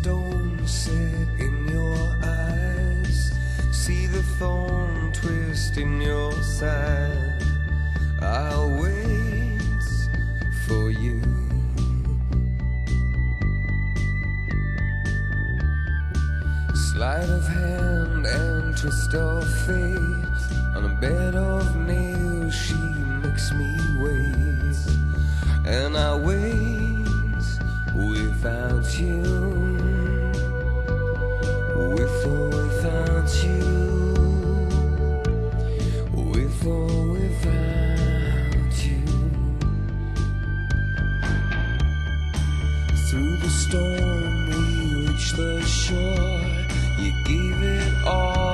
stone set in your eyes. See the thorn twist in your side. I'll wait for you. Sleight of hand and twist of fate. On a bed of nails she makes me wait. And I wait without you. You gave it all.